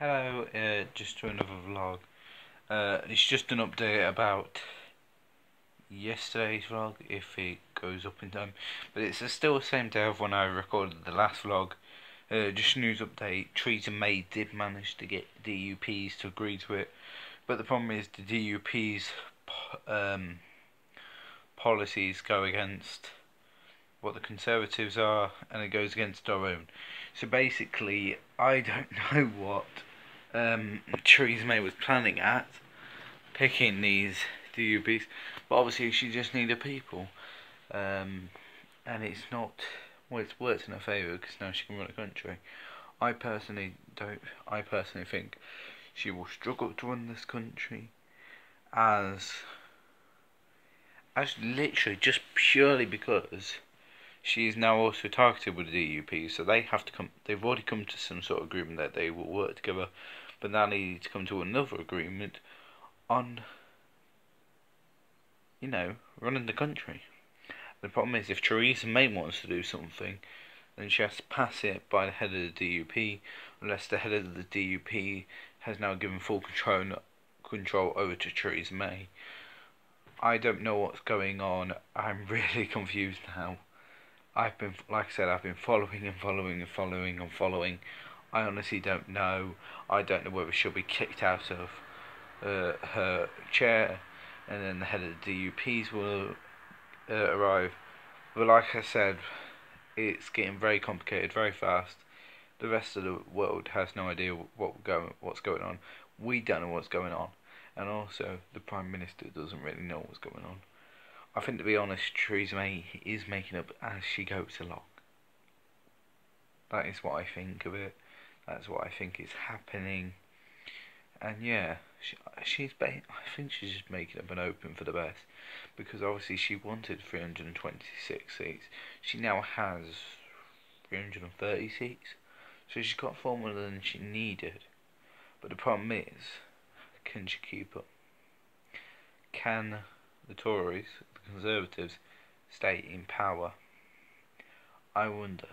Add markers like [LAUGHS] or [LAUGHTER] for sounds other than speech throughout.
Hello, uh, just to another vlog. Uh, it's just an update about yesterday's vlog, if it goes up in time. But it's still the same day of when I recorded the last vlog. Uh, just news update, Theresa May did manage to get DUPs to agree to it. But the problem is the DUP's um, policies go against what the Conservatives are, and it goes against our own. So basically, I don't [LAUGHS] know what um, Theresa May was planning at picking these DUPs, but obviously she just needed people, um, and it's not. Well, it's worked in her favour because now she can run a country. I personally don't. I personally think she will struggle to run this country, as as literally just purely because she is now also targeted with the DUP, so they have to come. They've already come to some sort of agreement that they will work together, but now they need to come to another agreement on, you know, running the country. The problem is if Theresa May wants to do something, then she has to pass it by the head of the DUP, unless the head of the DUP has now given full control control over to Theresa May. I don't know what's going on. I'm [LAUGHS] really confused now. I've been, like I said, I've been following and following and following and following. I honestly don't know. I don't know whether she'll be kicked out of uh, her chair, and then the head of the DUPs will uh, arrive. But like I said, it's getting very complicated very fast. The rest of the world has no idea what going, what's going on. We don't know what's going on, and also the Prime Minister doesn't really know what's going on. I think, to be honest, Theresa May is making up as she goes along. That is what I think of it. That's what I think is happening. And yeah, she, she's. I think she's just making up an open for the best, because obviously she wanted 326 seats. She now has 330 seats, so she's got far more than she needed. But the problem is, can she keep up? Can the Tories, the Conservatives, stay in power. I wonder.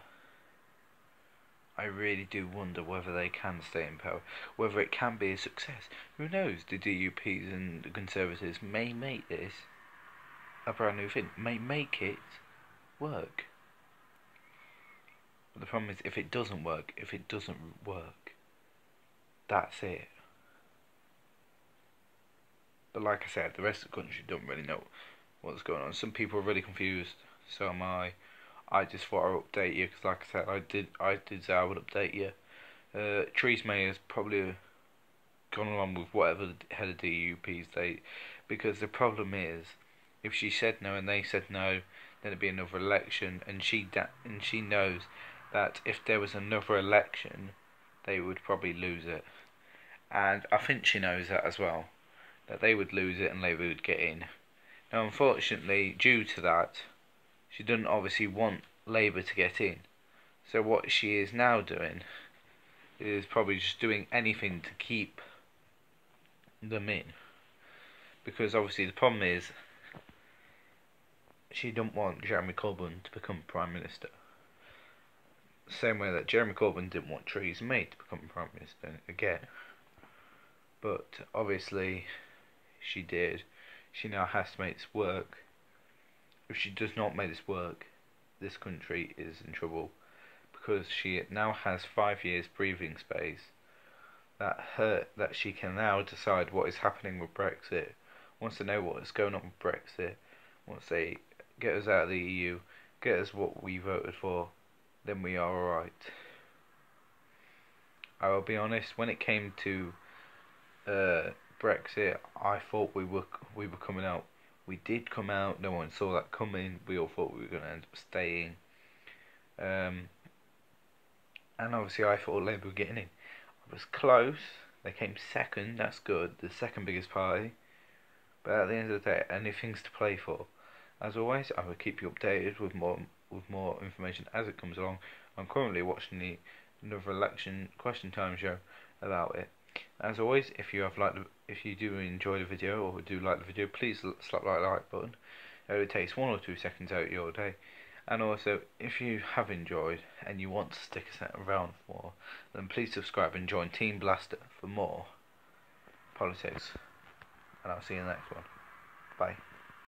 I really do wonder whether they can stay in power, whether it can be a success. Who knows? The DUPs and the Conservatives may make this a brand new thing, may make it work. But the problem is, if it doesn't work, if it doesn't work, that's it. But like I said, the rest of the country don't really know what's going on. Some people are really confused. So am I. I just thought I'd update you because, like I said, I did. I did say I would update you. Uh, Theresa May has probably gone along with whatever the head of the DUP say, because the problem is, if she said no and they said no, then it'd be another election, and she and she knows that if there was another election, they would probably lose it, and I think she knows that as well that they would lose it and Labour would get in. Now, unfortunately, due to that, she doesn't obviously want Labour to get in. So what she is now doing is probably just doing anything to keep them in. Because obviously the problem is she don't want Jeremy Corbyn to become Prime Minister. Same way that Jeremy Corbyn didn't want Theresa May to become Prime Minister again. But obviously she did. She now has to make this work. If she does not make this work, this country is in trouble because she now has five years breathing space that her that she can now decide what is happening with Brexit. Wants to know what is going on with Brexit. Wants to get us out of the EU, get us what we voted for, then we are alright. I will be honest, when it came to uh, Brexit, I thought we were we were coming out. We did come out. No one saw that coming. We all thought we were going to end up staying. Um, and obviously, I thought Labour were getting in. It was close. They came second. That's good. The second biggest party. But at the end of the day, anything's to play for. As always, I will keep you updated with more with more information as it comes along. I'm currently watching the another election question time show about it. As always, if you have liked, the, if you do enjoy the video or do like the video, please slap that like button. It only takes one or two seconds out of your day. And also, if you have enjoyed and you want to stick us around more, then please subscribe and join Team Blaster for more politics. And I'll see you in the next one. Bye.